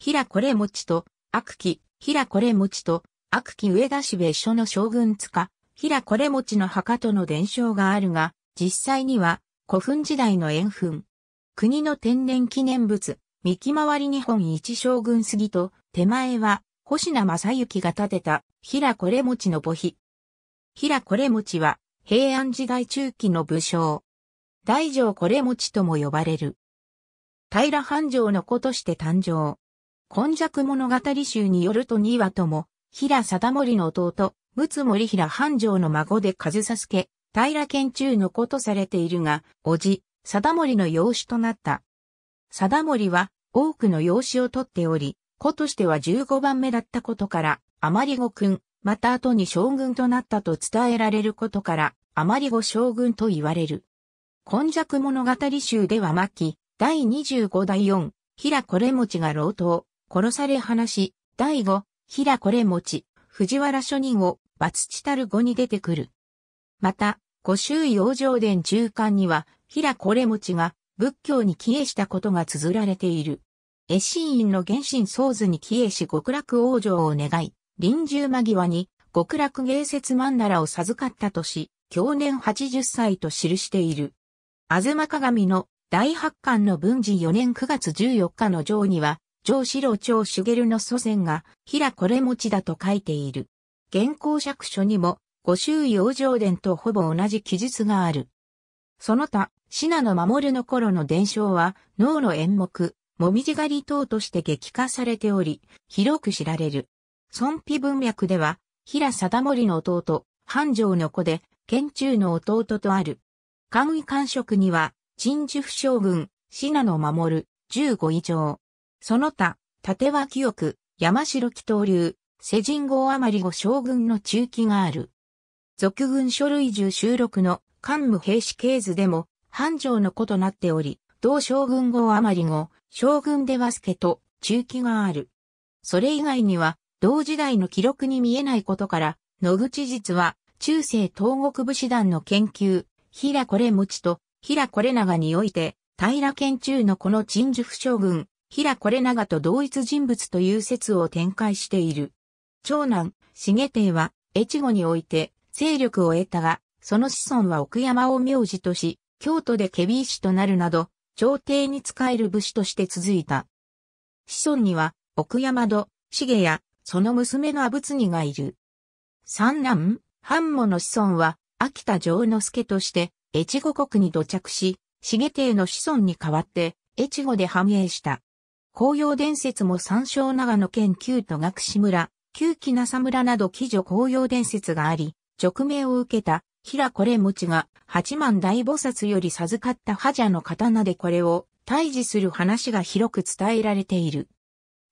平これ持ちと、悪鬼、平これ持ちと、悪鬼上田市別所の将軍塚、平これ持ちの墓との伝承があるが、実際には古墳時代の円墳。国の天然記念物、三木回り日本一将軍杉と、手前は、星名正幸が建てた、平これ持ちの墓碑。平これ持ちは、平安時代中期の武将。大城これ持ちとも呼ばれる。平繁盛の子として誕生。今昔物語集によると二話とも、平貞盛の弟、陸森平繁盛の孫で上佐助、平県中の子とされているが、叔父、貞盛の養子となった。貞盛は多くの養子を取っており、子としては15番目だったことから、あまり子君、また後に将軍となったと伝えられることから、あまり子将軍と言われる。今昔物語集では末期、第25第4、平これ持ちが老頭、殺され話、第5、平これ持ち、藤原書人を、バツチタル語に出てくる。また、五周養生伝中間には、平これ持ちが仏教に帰依したことが綴られている。絵心院の原神創図に帰依し極楽往生を願い、臨終間際に極楽芸説曼荼羅を授かったとし、去年80歳と記している。あずま鏡の大発刊の文治4年9月14日の上には、上四郎長茂の祖先が平これ持ちだと書いている。現行釈書にも、五周養生伝とほぼ同じ記述がある。その他、信濃守の頃の伝承は、脳の演目、もみじ狩り等として激化されており、広く知られる。孫皮文脈では、平貞盛の弟、繁盛の子で、県中の弟とある。官位官職には、陳樹不将軍、信濃守、15以上。その他、立脇翼、山城祈祷流、世人号余り後将軍の中期がある。俗軍書類中収録の官務兵士系図でも、繁盛の子となっており、同将軍号余り後、将軍では助と中期がある。それ以外には、同時代の記録に見えないことから、野口実は、中世東国武士団の研究、平これ持ちと平これ長において、平県中のこの陳樹不将軍、平これ長と同一人物という説を展開している。長男、重帝は、越後において、勢力を得たが、その子孫は奥山を名字とし、京都でケビー氏となるなど、朝廷に仕える武士として続いた。子孫には、奥山戸、重や、その娘の阿仏にがいる。三男、藩母の子孫は、秋田城之助として、越後国に土着し、重帝の子孫に代わって、越後で繁栄した。紅葉伝説も山椒長野県旧戸隠村、旧木 NASA 村など記女紅葉伝説があり、直命を受けた平これ持ちが八幡大菩薩より授かった覇者の刀でこれを退治する話が広く伝えられている。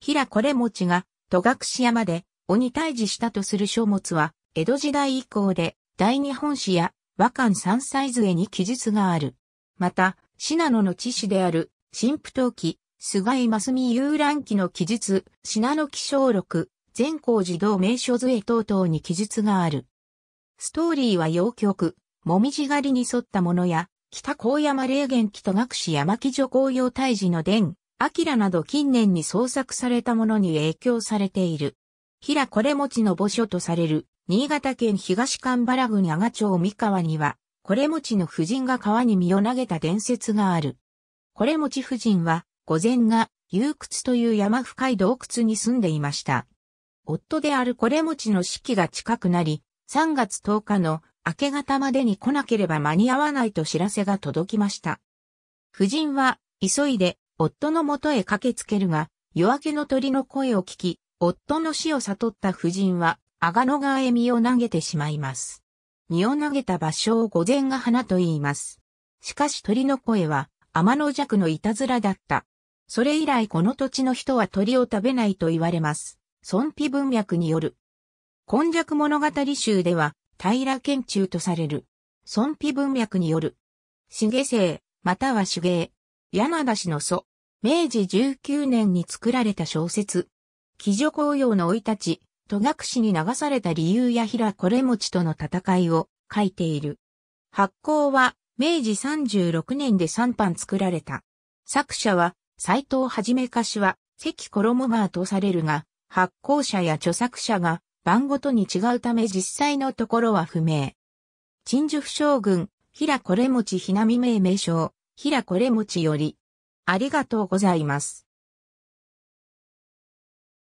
平これ持ちが戸隠山で鬼退治したとする書物は江戸時代以降で大日本史や和漢三歳図に記述がある。また、信濃の知史である神父陶器菅井真澄遊覧記の記述、信濃記小録、全校児童名所図絵等々に記述がある。ストーリーは洋曲、もみじ狩りに沿ったものや、北高山霊源記と学士山木女紅葉大寺の伝、明など近年に創作されたものに影響されている。平これ持ちの墓所とされる、新潟県東神原郡阿賀町三河には、これ持ちの夫人が川に身を投げた伝説がある。これ持ち夫人は、午前が幽屈という山深い洞窟に住んでいました。夫であるこれ持ちの式が近くなり、3月10日の明け方までに来なければ間に合わないと知らせが届きました。夫人は急いで夫のもとへ駆けつけるが、夜明けの鳥の声を聞き、夫の死を悟った夫人は、阿賀野川へ身を投げてしまいます。身を投げた場所を午前が花と言います。しかし鳥の声は、天の弱のいたずらだった。それ以来この土地の人は鳥を食べないと言われます。孫皮文脈による。今昔物語集では、平県中とされる。孫皮文脈による。重生、または手芸。柳田氏の祖。明治19年に作られた小説。騎女紅葉の生い立ち、戸隠に流された理由や平これ持ちとの戦いを書いている。発行は明治36年で3版作られた。作者は斎藤はじめかしは、関衣川とされるが、発行者や著作者が番ごとに違うため実際のところは不明。陳述将軍、平これ持ちひなみ命名称、平これ持ちより。ありがとうございます。